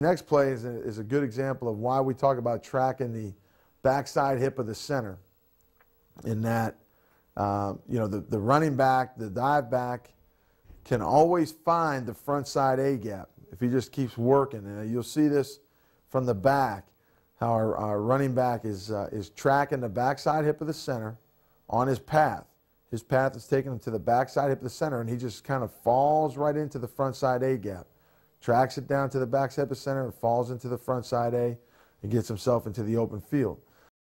Next play is a, is a good example of why we talk about tracking the backside hip of the center in that, uh, you know, the, the running back, the dive back can always find the front side A gap if he just keeps working. And you'll see this from the back, how our, our running back is, uh, is tracking the backside hip of the center on his path. His path is taking him to the backside hip of the center, and he just kind of falls right into the front side A gap tracks it down to the backside of the center and falls into the front side A and gets himself into the open field.